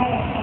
going.